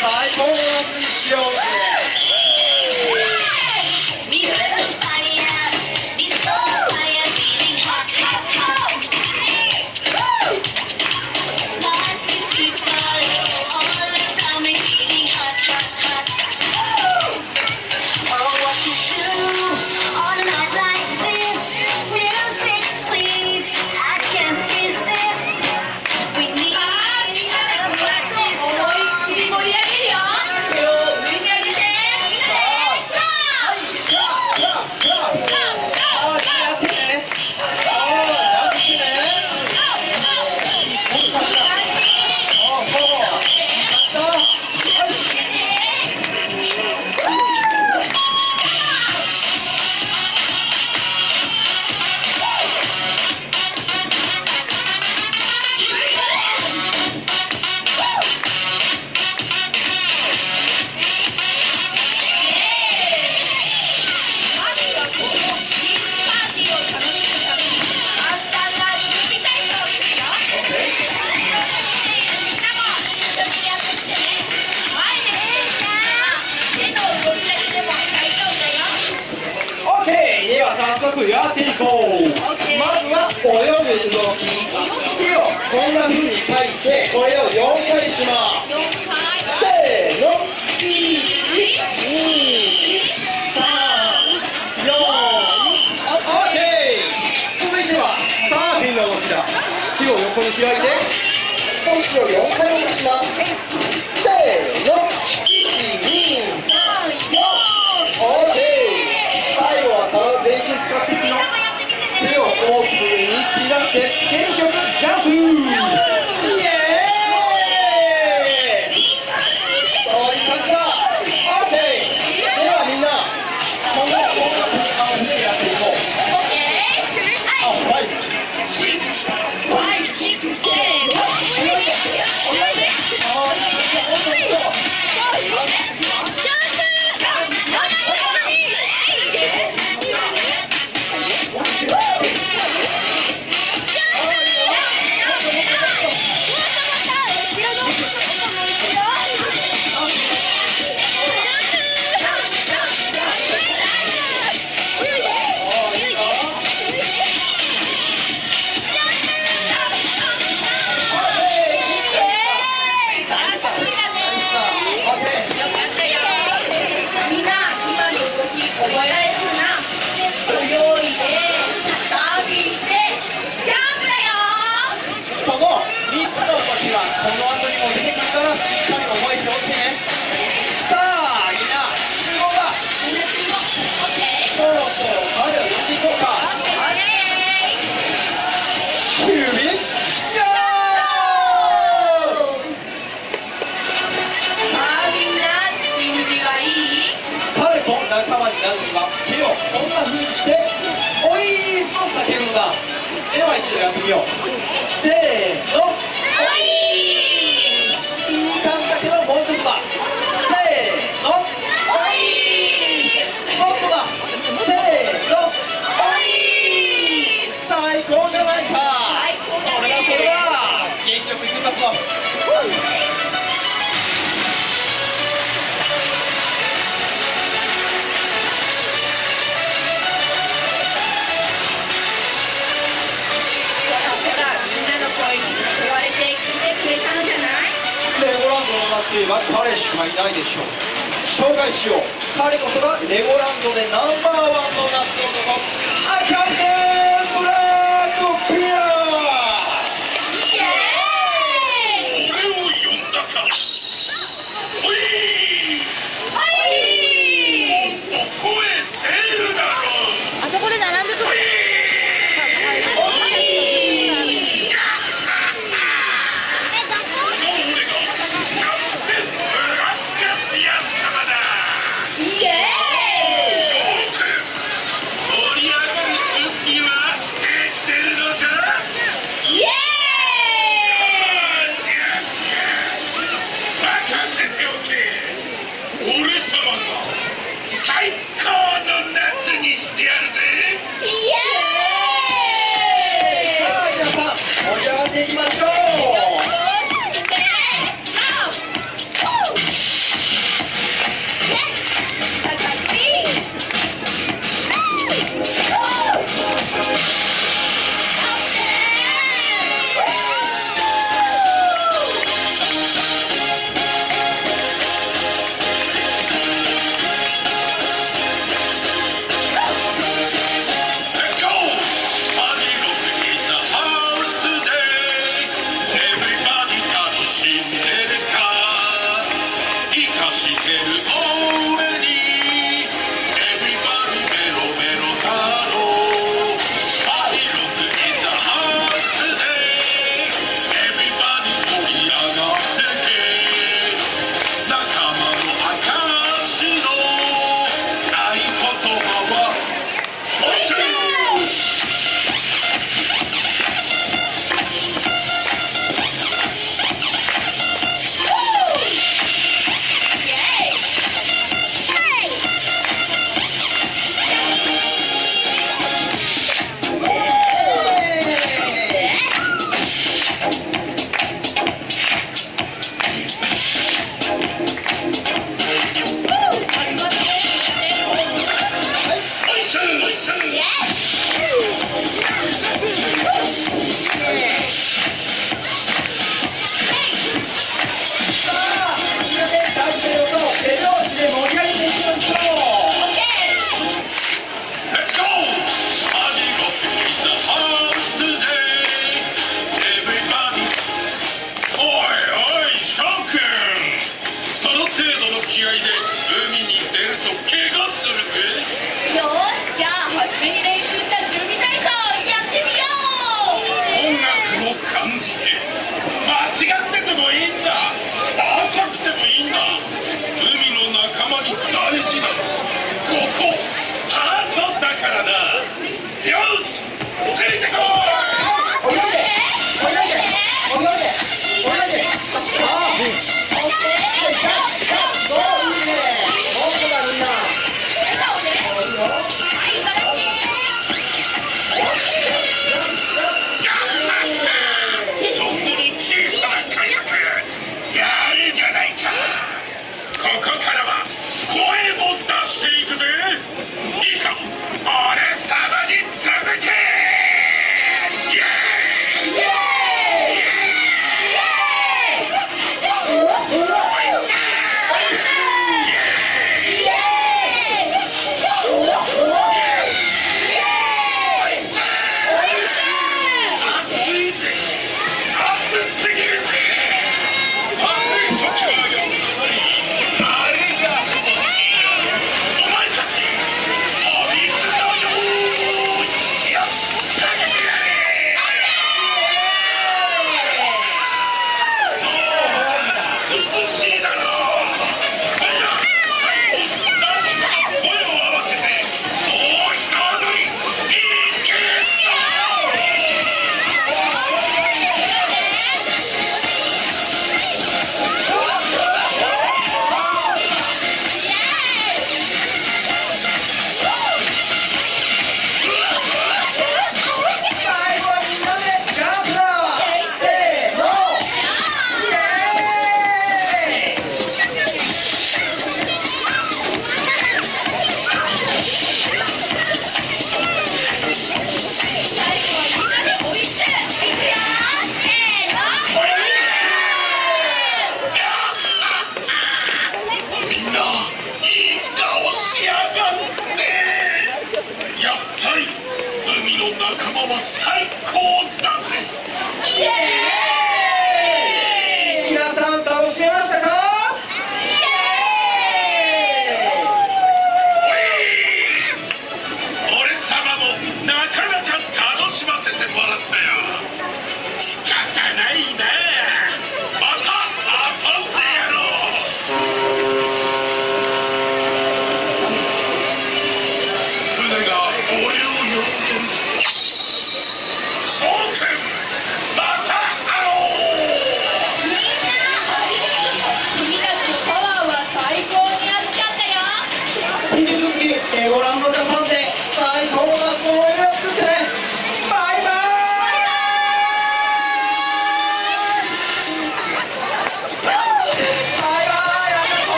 Side balls くやっていこう。まずは泳ぐ動き手をこんな風に書いてこれを4回します。せーの。123続いてはサーフィンの動きだ。手を横にて4回目します。せーの。やってみよう。せーの。返しを。彼こそがレゴランドでナンバーワンの夏男。気合で。